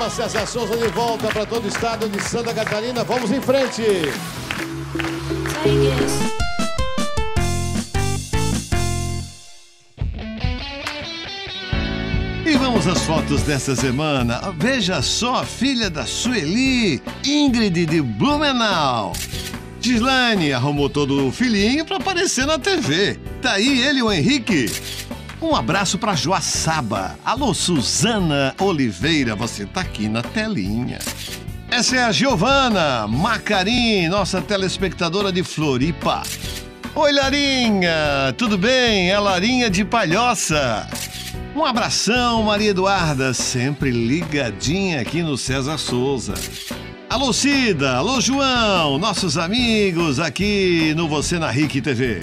programa César Souza de volta para todo o estado de Santa Catarina. Vamos em frente. E vamos às fotos dessa semana. Veja só a filha da Sueli, Ingrid de Blumenau. Gislaine arrumou todo o filhinho para aparecer na TV. Tá aí ele, o Henrique. Um abraço para Joaçaba. Alô, Suzana Oliveira, você tá aqui na telinha. Essa é a Giovana Macarim, nossa telespectadora de Floripa. Oi, Larinha, tudo bem? É Larinha de Palhoça. Um abração, Maria Eduarda, sempre ligadinha aqui no César Souza. Alô, Cida, alô, João, nossos amigos aqui no Você na RIC TV.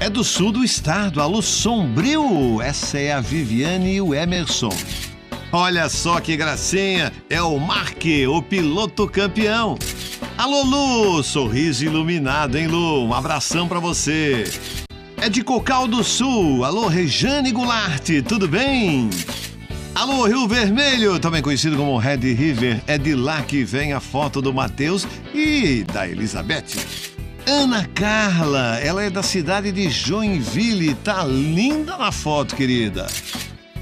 É do sul do estado, alô Sombrio. Essa é a Viviane e o Emerson. Olha só que gracinha, é o Marque, o piloto campeão. Alô Lu, sorriso iluminado, hein Lu? Um abração para você. É de Cocal do Sul, alô Rejane Goulart, tudo bem? Alô Rio Vermelho, também conhecido como Red River, é de lá que vem a foto do Matheus e da Elizabeth. Ana Carla, ela é da cidade de Joinville, tá linda na foto, querida.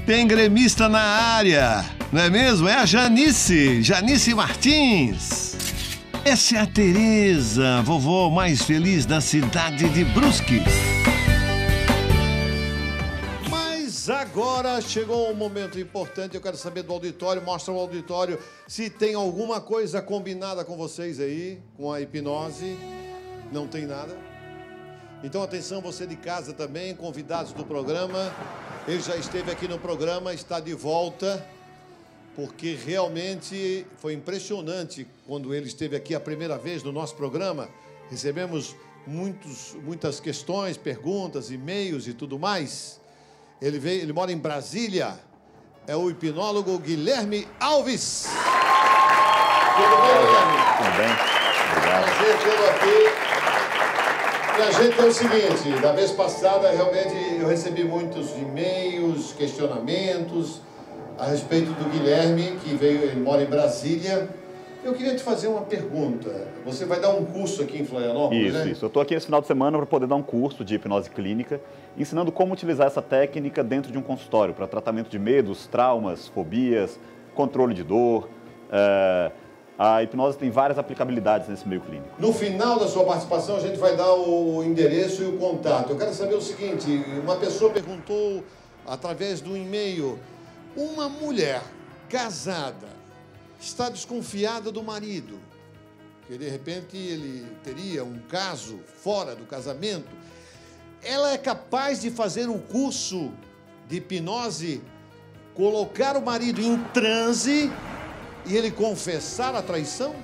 Tem gremista na área, não é mesmo? É a Janice, Janice Martins. Essa é a Tereza, vovó mais feliz da cidade de Brusque. Mas agora chegou um momento importante, eu quero saber do auditório, mostra ao auditório se tem alguma coisa combinada com vocês aí, com a hipnose. Não tem nada? Então atenção, você de casa também, convidados do programa. Ele já esteve aqui no programa, está de volta, porque realmente foi impressionante quando ele esteve aqui a primeira vez no nosso programa. Recebemos muitos, muitas questões, perguntas, e-mails e tudo mais. Ele veio, ele mora em Brasília. É o hipnólogo Guilherme Alves. Tudo bem, Guilherme? Tudo bem. Obrigado. Prazer tê-lo aqui. E a gente é o seguinte, da vez passada realmente eu recebi muitos e-mails, questionamentos a respeito do Guilherme, que veio, ele mora em Brasília. Eu queria te fazer uma pergunta. Você vai dar um curso aqui em Florianópolis, Isso, né? isso. Eu estou aqui esse final de semana para poder dar um curso de hipnose clínica, ensinando como utilizar essa técnica dentro de um consultório para tratamento de medos, traumas, fobias, controle de dor. É, A hipnose tem várias aplicabilidades nesse meio clínico. No final da sua participação, a gente vai dar o endereço e o contato. Eu quero saber o seguinte: uma pessoa perguntou através do e-mail, uma mulher casada está desconfiada do marido, que de repente ele teria um caso fora do casamento. Ela é capaz de fazer o curso de hipnose, colocar o marido em transe e ele confessar a traição?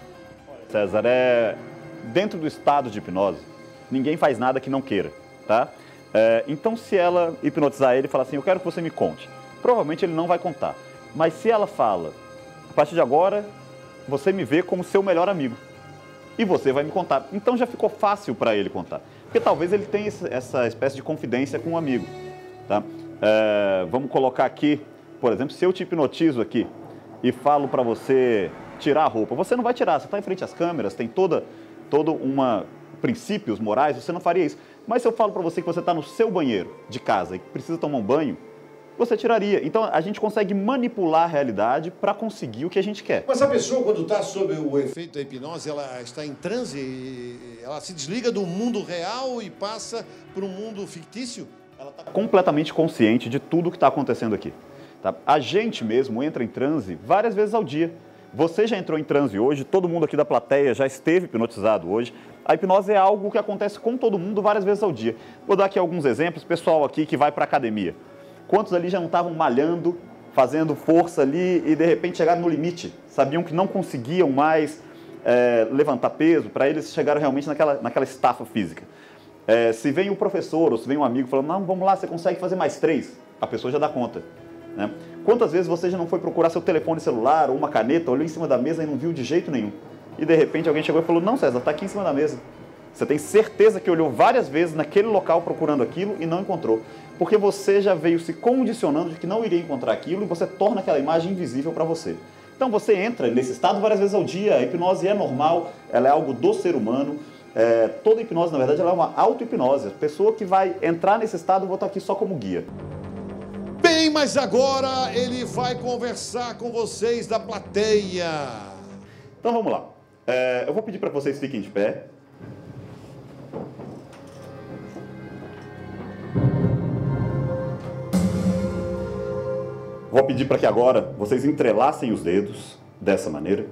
César, é dentro do estado de hipnose, ninguém faz nada que não queira, tá? É, então, se ela hipnotizar ele e falar assim, eu quero que você me conte, provavelmente ele não vai contar. Mas se ela fala, a partir de agora, você me vê como seu melhor amigo e você vai me contar, então já ficou fácil para ele contar, porque talvez ele tenha essa espécie de confidência com um amigo, tá? É, vamos colocar aqui, por exemplo, se eu te hipnotizo aqui e falo para você tirar a roupa, você não vai tirar, você está em frente às câmeras, tem toda, toda uma princípios morais, você não faria isso. Mas se eu falo para você que você está no seu banheiro de casa e precisa tomar um banho, você tiraria. Então a gente consegue manipular a realidade para conseguir o que a gente quer. Mas a pessoa, quando está sob o efeito da hipnose, ela está em transe, ela se desliga do mundo real e passa para um mundo fictício? Ela tá... completamente consciente de tudo que está acontecendo aqui. Tá? A gente mesmo entra em transe várias vezes ao dia. Você já entrou em transe hoje, todo mundo aqui da plateia já esteve hipnotizado hoje. A hipnose é algo que acontece com todo mundo várias vezes ao dia. Vou dar aqui alguns exemplos. Pessoal aqui que vai para academia. Quantos ali já não estavam malhando, fazendo força ali e de repente chegaram no limite? Sabiam que não conseguiam mais eh, levantar peso, para eles chegaram realmente naquela, naquela estafa física. É, se vem um professor ou se vem um amigo falando, não, vamos lá, você consegue fazer mais três, a pessoa já dá conta. Né? Quantas vezes você já não foi procurar seu telefone celular ou uma caneta, olhou em cima da mesa e não viu de jeito nenhum? E de repente alguém chegou e falou, não, César, está aqui em cima da mesa. Você tem certeza que olhou várias vezes naquele local procurando aquilo e não encontrou. Porque você já veio se condicionando de que não iria encontrar aquilo e você torna aquela imagem invisível para você. Então você entra nesse estado várias vezes ao dia. A hipnose é normal, ela é algo do ser humano. É, toda hipnose, na verdade, ela é uma auto-hipnose. A pessoa que vai entrar nesse estado, eu vou estar aqui só como guia. Bem, mas agora ele vai conversar com vocês da plateia. Então vamos lá. É, eu vou pedir para vocês fiquem de pé. Vou pedir para que agora vocês entrelacem os dedos dessa maneira.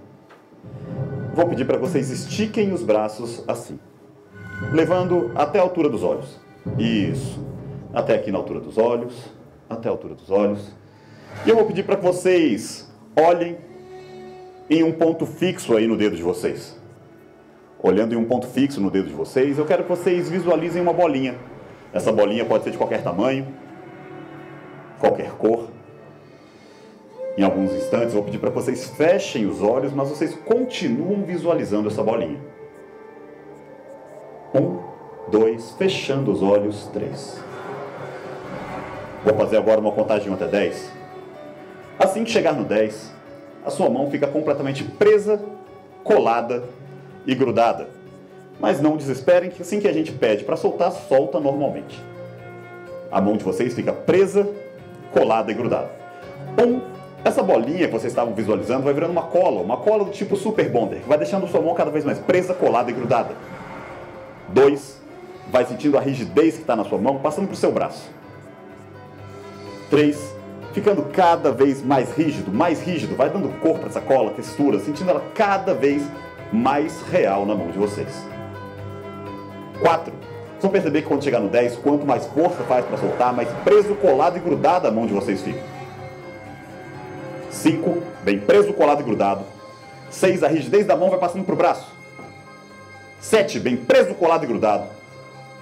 Vou pedir para vocês estiquem os braços assim, levando até a altura dos olhos. Isso. Até aqui na altura dos olhos, até a altura dos olhos. E eu vou pedir para que vocês olhem em um ponto fixo aí no dedo de vocês. Olhando em um ponto fixo no dedo de vocês, eu quero que vocês visualizem uma bolinha. Essa bolinha pode ser de qualquer tamanho, qualquer cor. Em alguns instantes, vou pedir para vocês fechem os olhos, mas vocês continuam visualizando essa bolinha. Um, dois, fechando os olhos, três. Vou fazer agora uma contagem até dez. Assim que chegar no 10, a sua mão fica completamente presa, colada e grudada. Mas não desesperem que assim que a gente pede para soltar, solta normalmente. A mão de vocês fica presa, colada e grudada. Um, essa bolinha que vocês estavam visualizando vai virando uma cola, uma cola do tipo Super Bonder, que vai deixando sua mão cada vez mais presa, colada e grudada. Dois, vai sentindo a rigidez que está na sua mão, passando para o seu braço. Três, ficando cada vez mais rígido, mais rígido, vai dando cor para essa cola, textura, sentindo ela cada vez mais real na mão de vocês. 4. Vocês vão perceber que quando chegar no 10, quanto mais força faz para soltar, mais preso, colado e grudado a mão de vocês fica. 5. Bem preso, colado e grudado. 6. A rigidez da mão vai passando para o braço. 7. Bem preso, colado e grudado.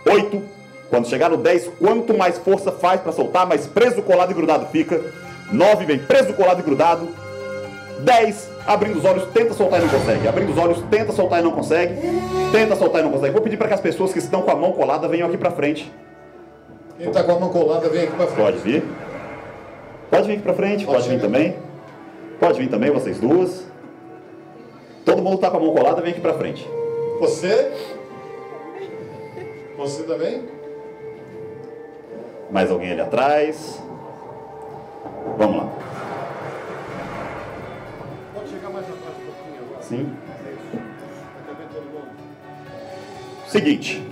8. Quando chegar no 10, quanto mais força faz para soltar, mais preso, colado e grudado fica. 9. Bem preso, colado e grudado. 10. Abrindo os olhos, tenta soltar e não consegue. Abrindo os olhos, tenta soltar e não consegue. Tenta soltar e não consegue. Vou pedir para que as pessoas que estão com a mão colada venham aqui para frente. Quem está com a mão colada, vem aqui para frente. Pode vir. Pode vir aqui para frente, pode, pode vir também. Pode vir também, vocês duas. Todo mundo está com a mão colada, vem aqui para frente. Você? Você também? Mais alguém ali atrás? Vamos lá. Pode chegar mais atrás um pouquinho agora. Sim. Seguinte.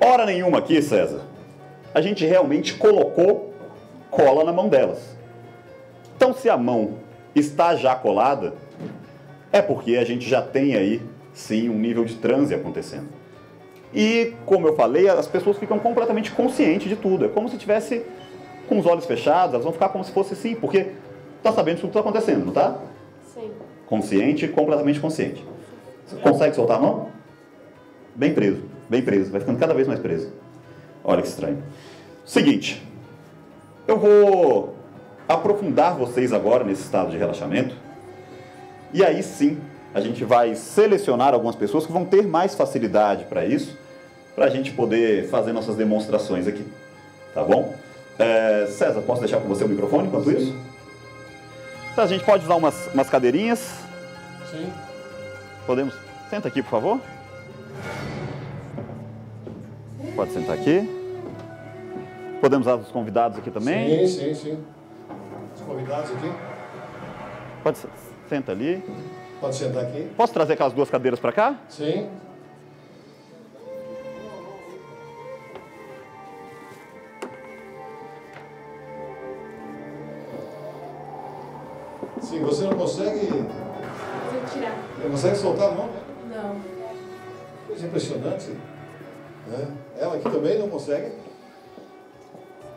Hora nenhuma aqui, César. A gente realmente colocou cola na mão delas. Então, se a mão está já colada, é porque a gente já tem aí, sim, um nível de transe acontecendo. E, como eu falei, as pessoas ficam completamente conscientes de tudo. É como se tivesse com os olhos fechados, elas vão ficar como se fosse assim, porque está sabendo de tudo que está acontecendo, não está? Sim. Consciente, completamente consciente. Você consegue soltar a mão? Bem preso, bem preso, vai ficando cada vez mais preso. Olha que estranho. Seguinte, eu vou aprofundar vocês agora nesse estado de relaxamento. E aí sim, a gente vai selecionar algumas pessoas que vão ter mais facilidade para isso, para a gente poder fazer nossas demonstrações aqui. Tá bom? É, César, posso deixar com você o microfone enquanto isso? Então, a gente pode usar umas, umas cadeirinhas. Sim. Podemos. Senta aqui, por favor. Pode sentar aqui. Podemos usar os convidados aqui também. Sim, sim, sim. Os convidados aqui. Pode senta ali. Pode sentar aqui. Posso trazer aquelas duas cadeiras para cá? Sim. Você não consegue. Vou tirar. Não consegue soltar a mão? Não. Coisa impressionante. né? Ela aqui também não consegue.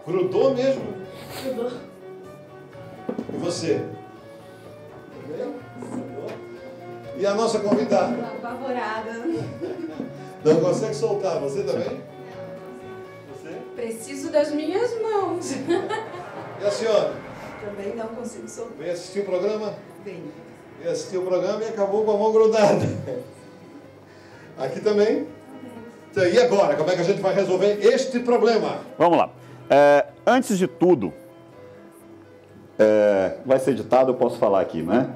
Grudou mesmo. Grudou. E você? Também? Grudou. E a nossa convidada? Apavorada. Não consegue soltar. Você também? Você? Preciso das minhas mãos. E a senhora? Também não consigo soltar. Veio assistir o programa? Bem. Veio assistir o programa e acabou com a mão grudada. Aqui também? Então, E agora? Como é que a gente vai resolver este problema? Vamos lá. É, antes de tudo, É, vai ser editado, eu posso falar aqui, né?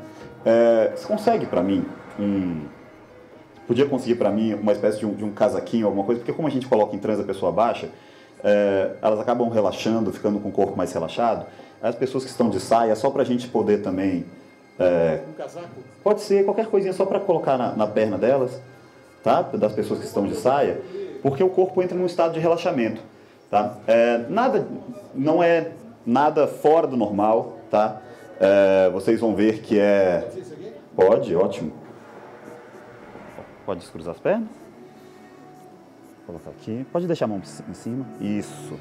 É, você consegue para mim um. Podia conseguir para mim uma espécie de um, de um, casaquinho, alguma coisa, porque como a gente coloca em transa a pessoa baixa, é, elas acabam relaxando, ficando com o corpo mais relaxado. As pessoas que estão de saia, só para a gente poder também. É, um casaco? Pode ser, qualquer coisinha só para colocar na, na perna delas, tá? Das pessoas que estão de saia, porque o corpo entra num estado de relaxamento, tá? É, nada, não é nada fora do normal, tá? É, vocês vão ver que é... Pode, ótimo. Pode descruzar as pernas. Vou colocar aqui. Pode deixar a mão em cima. Isso.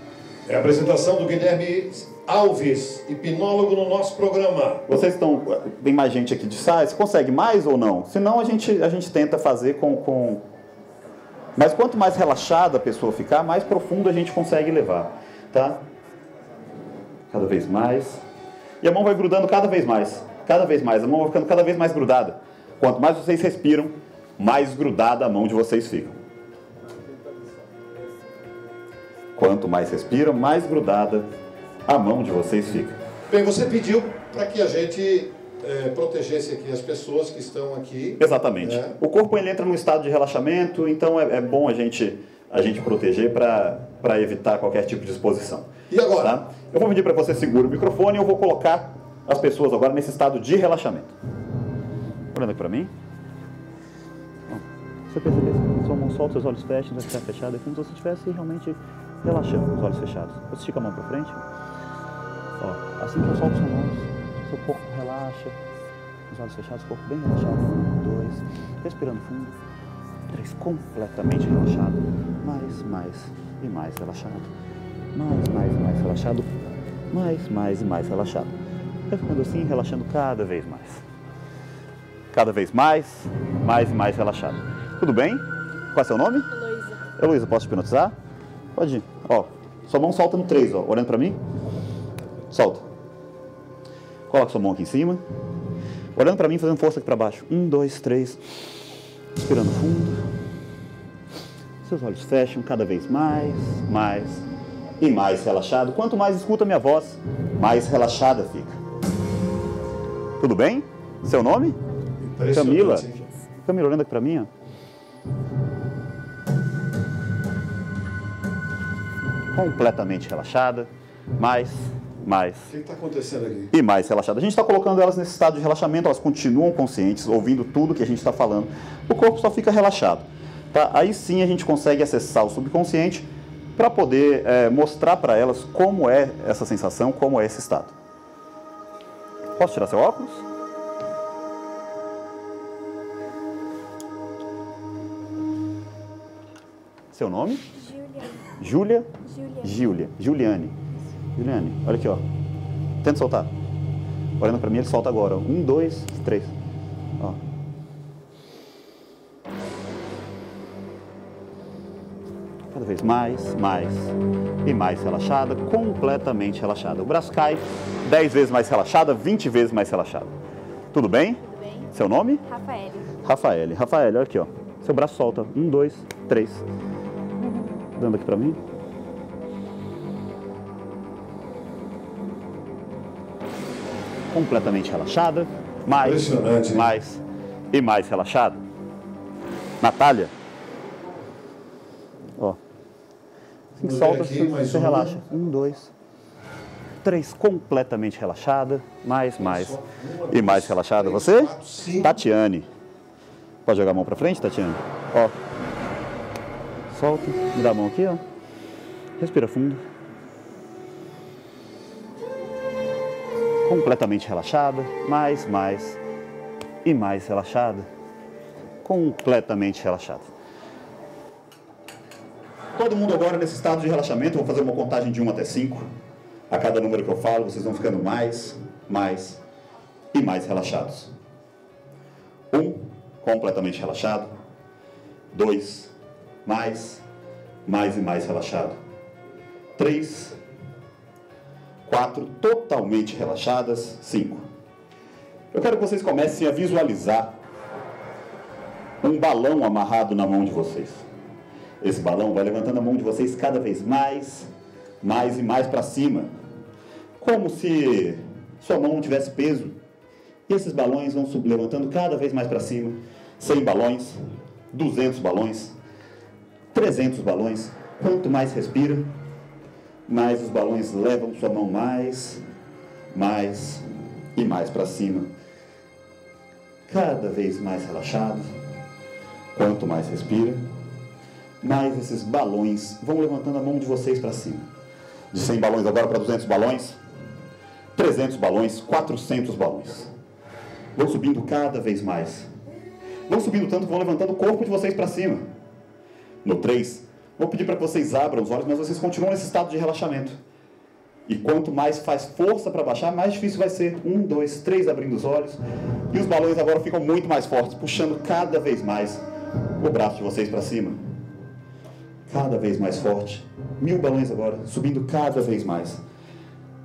É a apresentação do Guilherme Alves, hipnólogo no nosso programa. Vocês estão. Tem mais gente aqui de? Você consegue mais ou não? Se não, a gente, a gente tenta fazer com, com. Mas quanto mais relaxada a pessoa ficar, mais profundo a gente consegue levar. Tá? Cada vez mais. E a mão vai grudando cada vez mais. Cada vez mais. A mão vai ficando cada vez mais grudada. Quanto mais vocês respiram, mais grudada a mão de vocês fica. Quanto mais respiram, mais grudada a mão de vocês fica. Bem, você pediu para que a gente é, protegesse aqui as pessoas que estão aqui. Exatamente. É. O corpo ele entra num estado de relaxamento, então é, é bom a gente, a gente proteger para evitar qualquer tipo de exposição. E agora? Tá? Eu vou pedir para você segurar o microfone e eu vou colocar as pessoas agora nesse estado de relaxamento. Olhando aqui para mim. Você perceber se sua mão solta, seus olhos fecham, vai ficar fechado, é como se você estivesse realmente relaxando com os olhos fechados. Você estica a mão para frente. Ó, assim que eu solto sua mão, seu corpo relaxa, os olhos fechados, corpo bem relaxado. Um, dois, respirando fundo. Três, completamente relaxado. Mais, mais e mais relaxado. Mais, mais e mais relaxado. Mais, mais e mais relaxado. Vai ficando assim, relaxando cada vez mais. Cada vez mais, mais e mais relaxado. Tudo bem? Qual é seu nome? Heloísa. Heloísa, posso te hipnotizar? Pode ir. Ó, sua mão solta no 3, ó. Olhando pra mim. Solta. Coloca sua mão aqui em cima. Olhando pra mim, fazendo força aqui pra baixo. Um, dois, três. Respirando fundo. Seus olhos fecham cada vez mais, mais e mais relaxado. Quanto mais escuta minha voz, mais relaxada fica. Tudo bem? Seu nome? Camila. Camila, olhando aqui pra mim, ó. Completamente relaxada, mais, mais. O que está acontecendo aqui? E mais relaxada. A gente está colocando elas nesse estado de relaxamento, elas continuam conscientes, ouvindo tudo que a gente está falando. O corpo só fica relaxado. Tá? Aí sim a gente consegue acessar o subconsciente para poder é, mostrar para elas como é essa sensação, como é esse estado. Posso tirar seu óculos? Seu nome? Júlia? Júlia. Juliane. Juliane, olha aqui, ó. Tenta soltar. Olhando para mim, ele solta agora. Um, dois, três. Ó. Cada vez mais, mais e mais relaxada, completamente relaxada. O braço cai 10 vezes mais relaxada, 20 vezes mais relaxada. Tudo bem? Tudo bem. Seu nome? Rafael. Rafael. Rafael, olha aqui, ó. Seu braço solta. Um, dois, três. Dando aqui para mim. Completamente relaxada. Mais, mais e mais relaxada. Natália. Ó. Assim que solta, aqui, você, você uma. relaxa. Um, dois, três. Completamente relaxada. Mais, mais Uma, e mais relaxada. três, Você? quatro. Tatiane. Pode jogar a mão pra frente, Tatiane? Ó. Solta. Me dá a mão aqui, ó. Respira fundo. Completamente relaxada. Mais, mais e mais relaxada. Completamente relaxada. Todo mundo agora nesse estado de relaxamento, vou fazer uma contagem de 1 até 5. A cada número que eu falo, vocês vão ficando mais, mais e mais relaxados. Um, completamente relaxado. Dois, mais, mais e mais relaxado. Três, quatro, totalmente relaxadas. Cinco. Eu quero que vocês comecem a visualizar um balão amarrado na mão de vocês. Esse balão vai levantando a mão de vocês cada vez mais, mais e mais para cima. Como se sua mão não tivesse peso. E esses balões vão levantando cada vez mais para cima. 100 balões, 200 balões, 300 balões. Quanto mais respira, mais os balões levam sua mão mais, mais e mais para cima. Cada vez mais relaxado. Quanto mais respira, mais esses balões vão levantando a mão de vocês para cima. De 100 balões agora para 200 balões, 300 balões, 400 balões. Vão subindo cada vez mais. Vão subindo tanto vão levantando o corpo de vocês para cima. No 3, vou pedir para que vocês abram os olhos, mas vocês continuam nesse estado de relaxamento. E quanto mais faz força para baixar, mais difícil vai ser. Um, dois, três, abrindo os olhos. E os balões agora ficam muito mais fortes, puxando cada vez mais o braço de vocês para cima. Cada vez mais forte. Mil balões agora, subindo cada vez mais.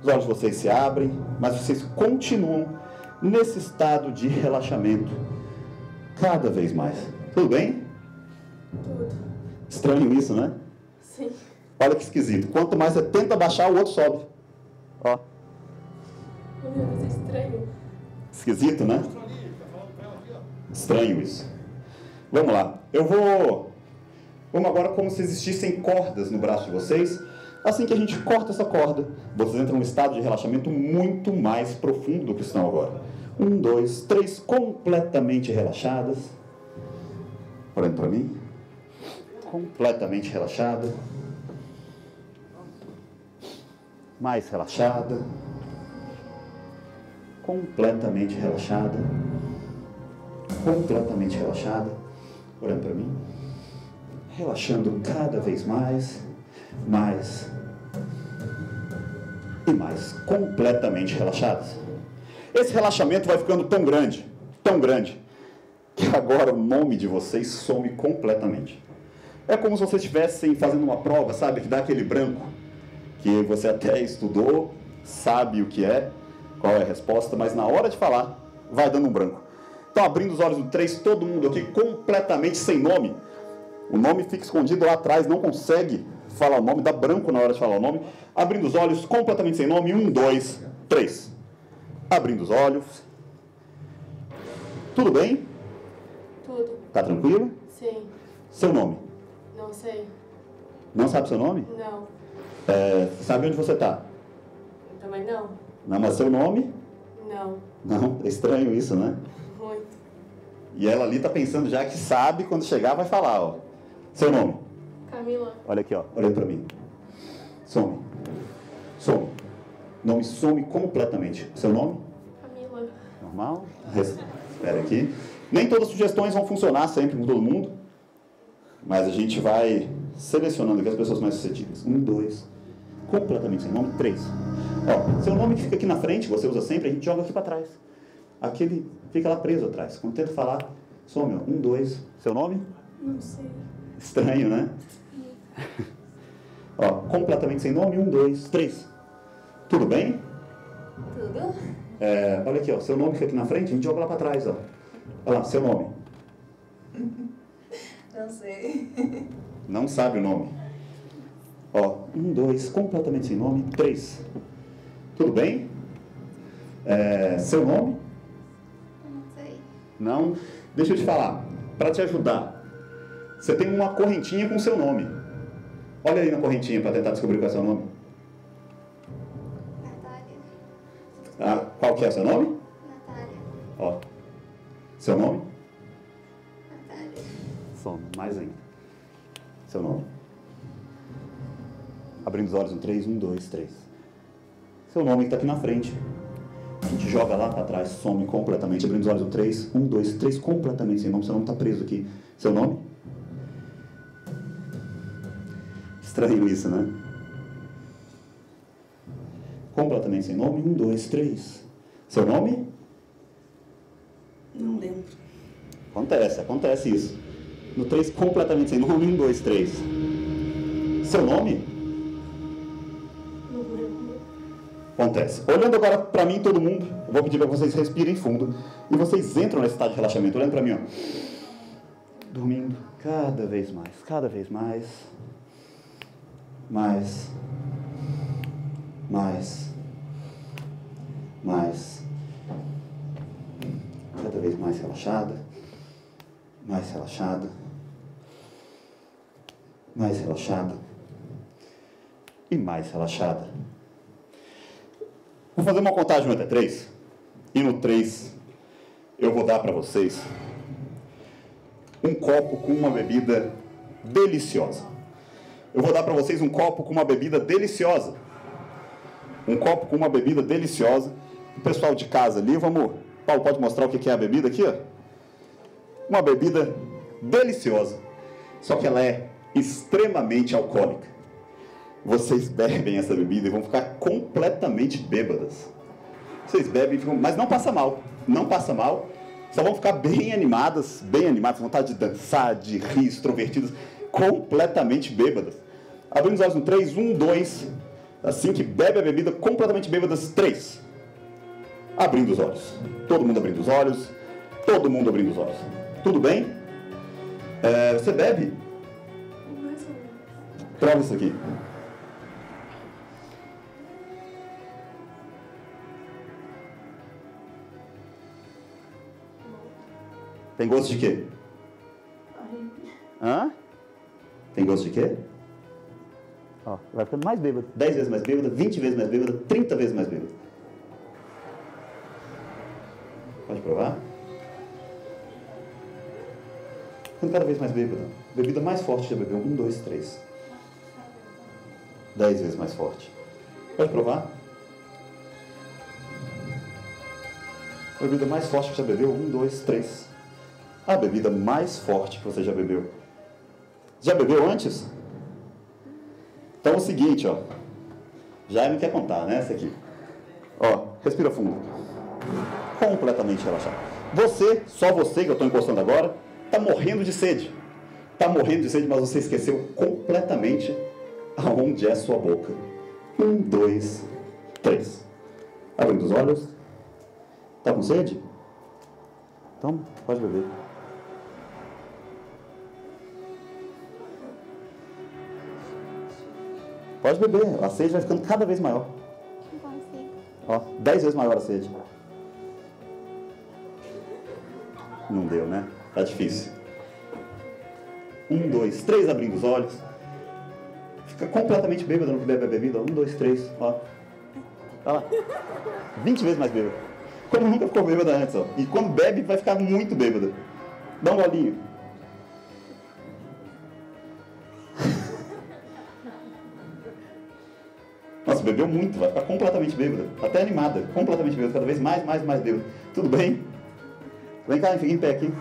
Os olhos de vocês se abrem, mas vocês continuam nesse estado de relaxamento. Cada vez mais. Tudo bem? Tudo. Estranho isso, né? Sim. Olha que esquisito. Quanto mais você tenta baixar, o outro sobe. Ó, Meu Deus, é estranho. esquisito, né? Estranho isso. Vamos lá. Eu vou. Vamos agora como se existissem cordas no braço de vocês. Assim que a gente corta essa corda, vocês entram num estado de relaxamento muito mais profundo do que estão agora. Um, dois, três, completamente relaxadas. Olhando para mim. Completamente relaxada. Mais relaxada. Completamente relaxada. Completamente relaxada. Olhando para mim. Relaxando cada vez mais, mais e mais. Completamente relaxadas. Esse relaxamento vai ficando tão grande, tão grande, que agora o nome de vocês some completamente. É como se vocês estivessem fazendo uma prova, sabe? Que dá aquele branco, que você até estudou, sabe o que é, qual é a resposta, mas na hora de falar, vai dando um branco. Então, abrindo os olhos no 3, todo mundo aqui completamente sem nome. O nome fica escondido lá atrás, não consegue falar o nome, dá branco na hora de falar o nome. Abrindo os olhos, completamente sem nome. Um, dois, três. Abrindo os olhos. Tudo bem? Tudo. Tá tranquilo? Sim. Seu nome? Não sei. Não sabe seu nome? Não. É, sabe onde você tá? Também não. Não, mas seu nome? Não. Não, é estranho isso, né? Muito. E ela ali tá pensando já que sabe, quando chegar vai falar, ó. Seu nome? Camila. Olha aqui, ó. Olha para mim. Some. Some. Nome some completamente. Seu nome? Camila. Normal? Espera aqui. Nem todas as sugestões vão funcionar sempre com todo mundo. Mas a gente vai selecionando aqui as pessoas mais suscetíveis. Um, dois. Completamente sem nome. Três. Ó, seu nome que fica aqui na frente, você usa sempre, a gente joga aqui para trás. Aquele fica lá preso atrás. Quando tenta falar, some. ó. Um, dois. Seu nome? Não sei. Estranho, né? Ó, completamente sem nome. Um, dois, três. Tudo bem? Tudo? É, olha aqui, ó. Seu nome fica aqui na frente, a gente joga lá para trás, ó. Olha lá, seu nome. Não sei. Não sabe o nome. Ó, um, dois, completamente sem nome. Três. Tudo bem? É, seu nome? Não sei. Não. Deixa eu te falar. Para te ajudar, você tem uma correntinha com seu nome. Olha aí na correntinha para tentar descobrir qual é seu nome. Natália. Ah, qual que é seu nome? Natália. Ó. Seu nome? Mais ainda. Seu nome. Abrindo os olhos no 3, 1, 2, 3. Seu nome que está aqui na frente. A gente joga lá para trás, some completamente. Abrindo os olhos no 3, 1, 2, 3, completamente sem nome. Seu nome está preso aqui. Seu nome? Estranho isso, né? Completamente sem nome. 1, 2, 3. Seu nome? Não lembro. Acontece, acontece isso. No 3, completamente sem nome. 1, 2, 3. Seu nome? Acontece. Olhando agora para mim todo mundo, eu vou pedir para vocês respirem fundo. E vocês entram nesse estado de relaxamento. Olhando para mim, ó. Dormindo cada vez mais, cada vez mais. Mais. Mais. Mais. Cada vez mais relaxada mais relaxada relaxada e mais relaxada. Vou fazer uma contagem até três. E no três eu vou dar para vocês um copo com uma bebida deliciosa. Eu vou dar para vocês um copo com uma bebida deliciosa. Um copo com uma bebida deliciosa. O pessoal de casa ali, vamos. Paulo, pode mostrar o que é a bebida aqui? Ó? Uma bebida deliciosa. Só que ela é extremamente alcoólica. Vocês bebem essa bebida e vão ficar completamente bêbadas. Vocês bebem, ficam, mas não passa mal. Não passa mal. Só vão ficar bem animadas, bem animadas, vontade de dançar, de rir, extrovertidas, completamente bêbadas. Abrindo os olhos no 3, 1, 2. Assim que bebe a bebida, completamente bêbadas, 3. Abrindo os olhos. Todo mundo abrindo os olhos. Todo mundo abrindo os olhos. Tudo bem? É, você bebe? Prova isso aqui. Tem gosto de quê? Hã? Tem gosto de quê? Ó, vai ficando mais bêbado. 10 vezes mais bêbada, 20 vezes mais bêbada, 30 vezes mais bêbada. Pode provar? Ficando cada vez mais bêbada. Bebida mais forte já bebeu. 1, 2, 3. 10 vezes mais forte. Pode provar? A bebida mais forte que já bebeu? 1, 2, 3. A bebida mais forte que você já bebeu. Já bebeu antes? Então é o seguinte, ó. Já não quer contar, né? Essa aqui. Ó, respira fundo. Completamente relaxado. Você, só você que eu estou encostando agora, tá morrendo de sede. Tá morrendo de sede, mas você esqueceu completamente aonde é sua boca. Um, dois, três. Abrindo os olhos. Tá com sede? Então, pode beber. Pode beber, a sede vai ficando cada vez maior. Ó, 10 vezes maior a sede. Não deu, né? Tá difícil. Um, dois, três, abrindo os olhos. Fica completamente bêbado no bebe a bebida. Um, dois, três, ó. Olha lá. 20 vezes mais bêbado. Como nunca ficou bêbada antes, ó. E quando bebe, vai ficar muito bêbada. Dá um golinho. Nossa, bebeu muito, vai ficar completamente bêbada. Até animada, completamente bêbada, cada vez mais, mais, mais bêbada. Tudo bem? Vem cá, fica em pé aqui.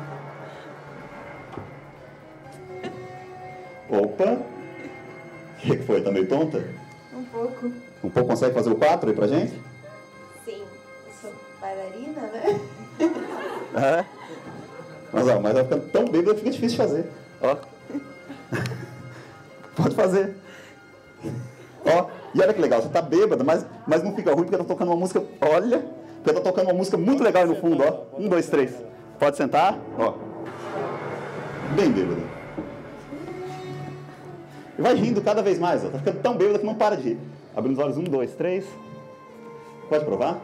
Opa! O que foi? Tá meio tonta? Um pouco. Um pouco consegue fazer o 4 aí pra gente? Sim. Eu sou bailarina, né? É. Mas, ó, mas vai ficando tão bêbada que fica difícil de fazer. Ó. Pode fazer. Ó, e olha que legal, você tá bêbada, mas, mas não fica ruim porque tá tocando uma música. Olha, porque tá tocando uma música muito legal aí no fundo, ó. Um, dois, três. Pode sentar, ó. Bem bêbada. E vai rindo cada vez mais, ó. Tá ficando tão bêbada que não para de rir. Abrindo os olhos, um, dois, três. Pode provar?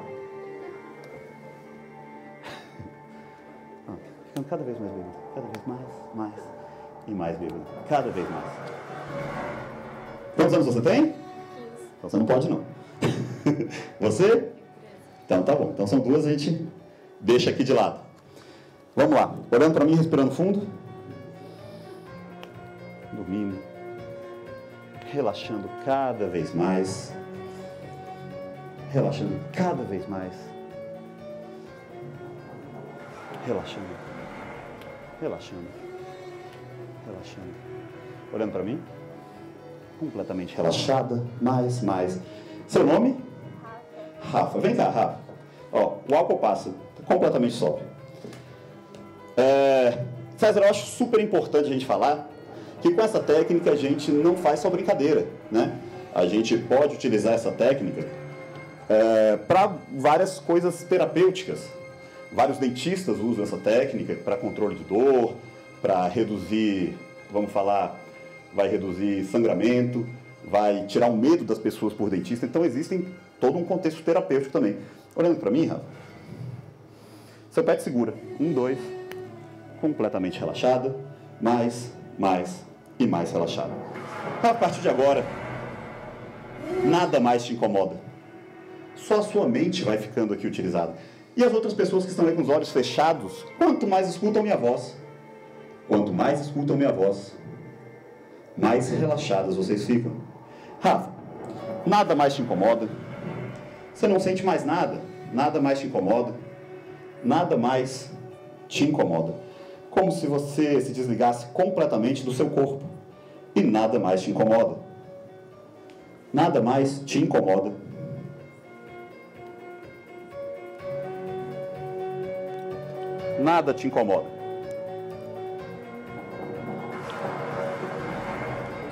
Ó, ficando cada vez mais bêbado. Cada vez mais, mais e mais bêbado. Cada vez mais. Quantos anos você tem? Então você não pode não. Você? Então tá bom. Então são duas, a gente deixa aqui de lado. Vamos lá. Olhando para mim, respirando fundo. Dormindo. Relaxando cada vez mais. Relaxando cada vez mais. Relaxando. Relaxando. Relaxando. Olhando para mim completamente relaxada, mais, mais. Seu nome? Rafa. Vem cá, Rafa. Ó, o álcool passa, tá completamente sóbrio. É, César, eu acho super importante a gente falar que com essa técnica a gente não faz só brincadeira, né? A gente pode utilizar essa técnica é, para várias coisas terapêuticas. Vários dentistas usam essa técnica para controle de dor, para reduzir, vamos falar, vai reduzir sangramento, vai tirar o medo das pessoas por dentista. Então existem todo um contexto terapêutico também. Olhando para mim, Rafa, seu pé segura. Um, dois, completamente relaxada, mais, mais e mais relaxada. A partir de agora, nada mais te incomoda. Só a sua mente vai ficando aqui utilizada. E as outras pessoas que estão aí com os olhos fechados, quanto mais escutam minha voz, quanto mais escutam minha voz, mais relaxadas vocês ficam. Rafa, nada mais te incomoda. Você não sente mais nada, nada mais te incomoda, nada mais te incomoda. Como se você se desligasse completamente do seu corpo e nada mais te incomoda. Nada mais te incomoda. Nada te incomoda.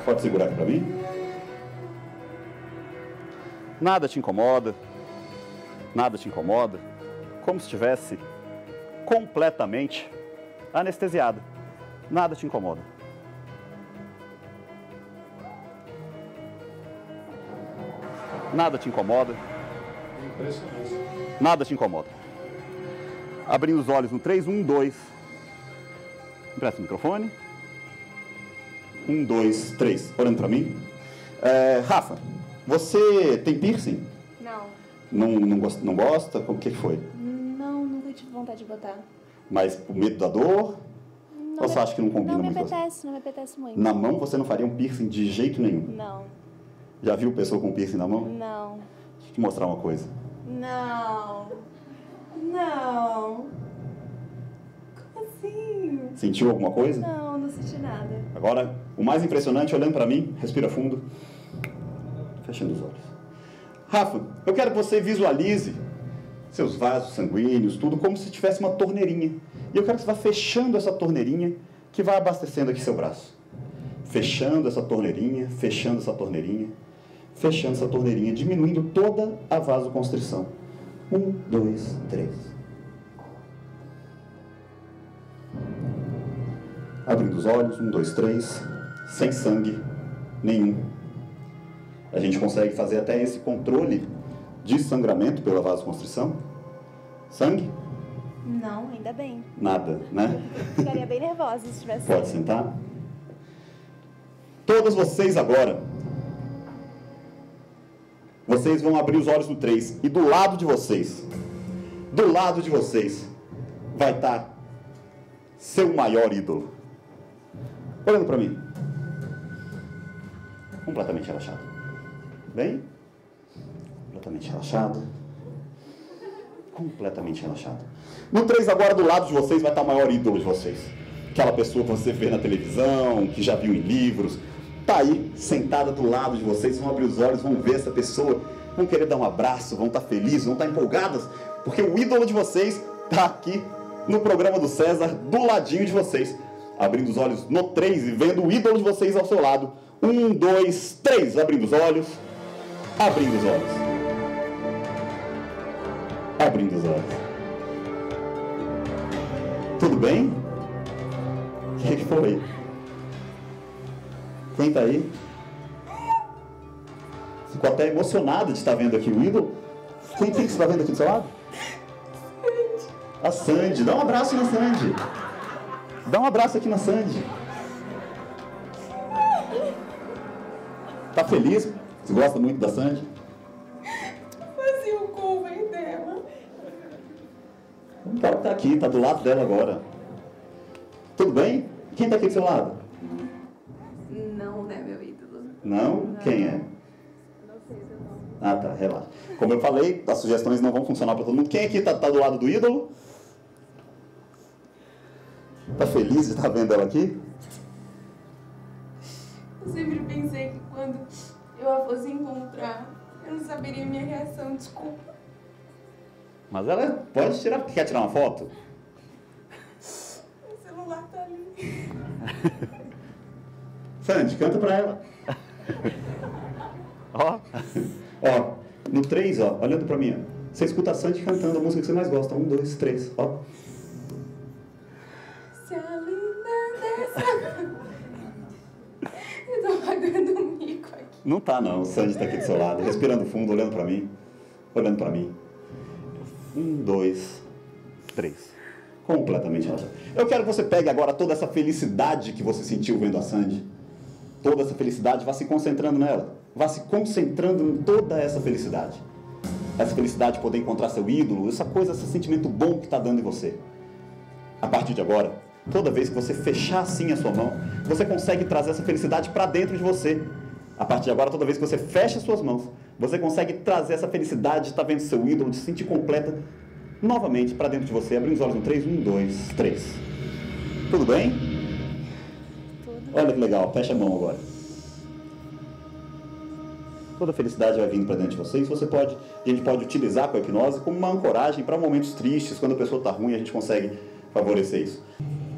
Pode segurar aqui para mim? Nada te incomoda. Nada te incomoda. Como se estivesse completamente anestesiada. Nada te incomoda. Nada te incomoda. Impressionante. Nada te incomoda. Abrindo os olhos no 3, 1, 2. Empresta o microfone. 1, 2, 3. Olhando para mim. É, Rafa, você tem piercing? Não. Não, não, gosta, não gosta? O que foi? Não, nunca tive vontade de botar. Mas por medo da dor? Não Ou você acha que não combina Não me muito apetece, não me apetece muito. Na mão você não faria um piercing de jeito nenhum. Não. Já viu pessoa com piercing na mão? Não. Deixa eu te mostrar uma coisa. Não. Não. Como assim? Sentiu alguma coisa? Não, não senti nada. Agora, o mais impressionante, olhando para mim, respira fundo, fechando os olhos. Rafa, eu quero que você visualize seus vasos sanguíneos, tudo como se tivesse uma torneirinha. E eu quero que você vá fechando essa torneirinha que vai abastecendo aqui seu braço. Fechando essa torneirinha, fechando essa torneirinha, fechando essa torneirinha, diminuindo toda a vasoconstrição. Um, dois, três. Abrindo os olhos, um, dois, três, sem sangue nenhum. A gente consegue fazer até esse controle de sangramento pela vasoconstrição. Sangue? Não, ainda bem. Nada, né? Ficaria bem nervosa se tivesse. Pode sentar. Todas vocês agora, vocês vão abrir os olhos no 3 e do lado de vocês, do lado de vocês, vai estar seu maior ídolo. Olhando para mim. Completamente relaxado. Bem? Completamente relaxado. Completamente relaxado. No 3 agora, do lado de vocês, vai estar o maior ídolo de vocês. Aquela pessoa que você vê na televisão, que já viu em livros. Tá aí, sentada do lado de vocês, vão abrir os olhos, vão ver essa pessoa, vão querer dar um abraço, vão estar felizes, vão estar empolgadas, porque o ídolo de vocês está aqui no programa do César, do ladinho de vocês. Abrindo os olhos no 3 e vendo o ídolo de vocês ao seu lado. Um, dois, três. Abrindo os olhos. Abrindo os olhos. Abrindo os olhos. Tudo bem? O que, que foi? Quem tá aí? Ficou até emocionado de estar vendo aqui o ídolo. Quem, quem está vendo aqui do seu lado? A Sandy. Dá um abraço na Sandy. Dá um abraço aqui na Sandy. Tá feliz? Você gosta muito da Sandy? Fazia o cover dela. Então ela tá aqui, tá do lado dela agora. Tudo bem? Quem tá aqui do seu lado? Não? Não? Quem é? Ah, tá, relaxa. Como eu falei, as sugestões não vão funcionar para todo mundo. Quem aqui tá, tá do lado do ídolo? Tá feliz de estar vendo ela aqui? Eu sempre pensei que quando eu a fosse encontrar, eu não saberia minha reação, desculpa. Mas ela pode tirar. Quer tirar uma foto? Meu celular tá ali. Sandy, canta pra ela. Ó. No 3, ó, olhando pra mim, ó. Você escuta a Sandy cantando a música que você mais gosta. Um, dois, três, ó. Se a linda dessa. Eu tô pagando um mico aqui. Não tá não, o Sandy tá aqui do seu lado, respirando fundo, olhando pra mim. Olhando pra mim. Um, dois, três. completamente relaxado. Eu quero que você pegue agora toda essa felicidade que você sentiu vendo a Sandy, toda essa felicidade, vá se concentrando nela, vá se concentrando em toda essa felicidade. Essa felicidade de poder encontrar seu ídolo, essa coisa, esse sentimento bom que está dando em você. A partir de agora, toda vez que você fechar assim a sua mão, você consegue trazer essa felicidade para dentro de você. A partir de agora, toda vez que você fecha suas mãos, você consegue trazer essa felicidade de estar vendo seu ídolo, de se sentir completa novamente para dentro de você. Abrindo os olhos no 3, 1, 2, 3. Tudo bem? Tudo. Olha que legal, fecha a mão agora. Toda a felicidade vai vindo para dentro de vocês. Você pode, a gente pode utilizar com a hipnose como uma ancoragem para momentos tristes, quando a pessoa está ruim, a gente consegue favorecer isso.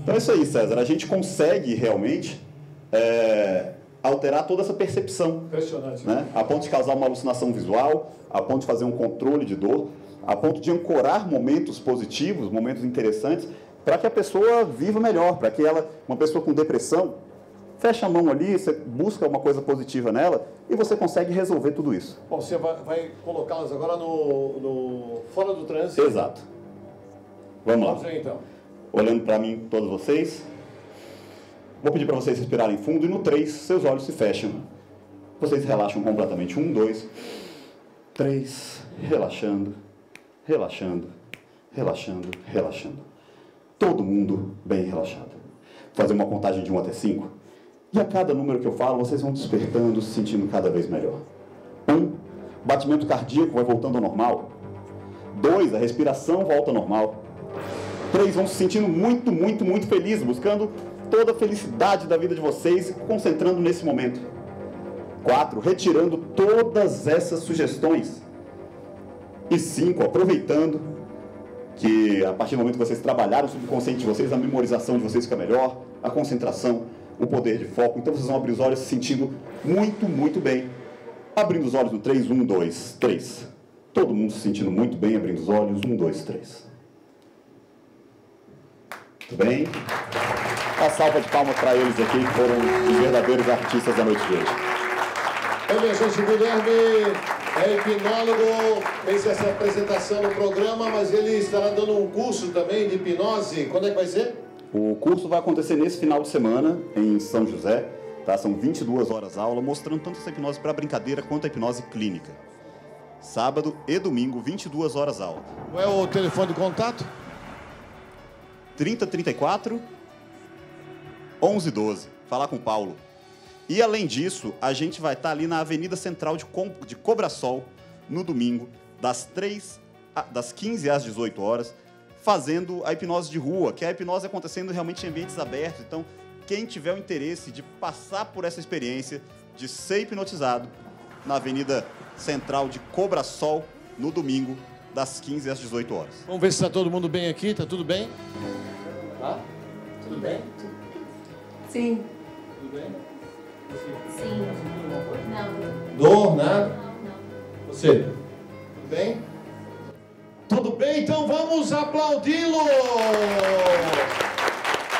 Então é isso aí, César. A gente consegue realmente é, alterar toda essa percepção. Impressionante. Né? A ponto de causar uma alucinação visual, a ponto de fazer um controle de dor, a ponto de ancorar momentos positivos, momentos interessantes, para que a pessoa viva melhor, para que ela, uma pessoa com depressão, fecha a mão ali, você busca uma coisa positiva nela e você consegue resolver tudo isso. Bom, você vai, vai colocá-las agora no, no fora do trânsito. Exato. Vamos Vamos lá. ver então. Olhando para mim, todos vocês. Vou pedir para vocês respirarem fundo e no 3, seus olhos se fecham. Vocês relaxam completamente. 1, 2, 3. Relaxando, relaxando, relaxando, relaxando. Todo mundo bem relaxado. Fazer uma contagem de 1 até 5. E a cada número que eu falo, vocês vão despertando, se sentindo cada vez melhor. 1. Um, batimento cardíaco vai voltando ao normal. 2. A respiração volta ao normal. Três, vão se sentindo muito, muito, muito felizes, buscando toda a felicidade da vida de vocês e concentrando nesse momento. Quatro, retirando todas essas sugestões. E cinco, aproveitando que a partir do momento que vocês trabalharam o subconsciente de vocês, a memorização de vocês fica melhor, a concentração, o poder de foco. Então vocês vão abrir os olhos se sentindo muito, muito bem. Abrindo os olhos no 3, 1, 2, 3. Todo mundo se sentindo muito bem, abrindo os olhos, 1, 2, 3. Tudo bem? Uma salva de palmas para eles aqui, que foram os verdadeiros artistas da noite de hoje. Gente, Guilherme é hipnólogo, fez essa apresentação no programa, mas ele estará dando um curso também de hipnose. Quando é que vai ser? O curso vai acontecer nesse final de semana em São José. Tá? São 22 horas aula, mostrando tanto essa hipnose para brincadeira quanto a hipnose clínica. Sábado e domingo, 22 horas aula. Qual é o telefone de contato? 3034 1112. Falar com o Paulo. E além disso, a gente vai estar ali na Avenida Central de, Com de Cobrasol no domingo, das 3 a- das 15 às 18 horas, fazendo a hipnose de rua, que é a hipnose acontecendo realmente em ambientes abertos. Então, quem tiver o interesse de passar por essa experiência de ser hipnotizado na Avenida Central de Cobrasol no domingo, das 15 às 18 horas. Vamos ver se está todo mundo bem aqui, tá tudo bem? Tá? Tudo bem? Sim. Tudo bem? Sim. Não. Dor, nada? Não, não. Você? Tudo bem? Tudo bem? Então vamos aplaudi-lo!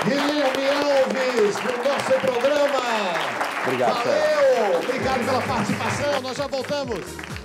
Guilherme Alves, no nosso programa! Obrigado, Valeu! Obrigado pela participação, nós já voltamos!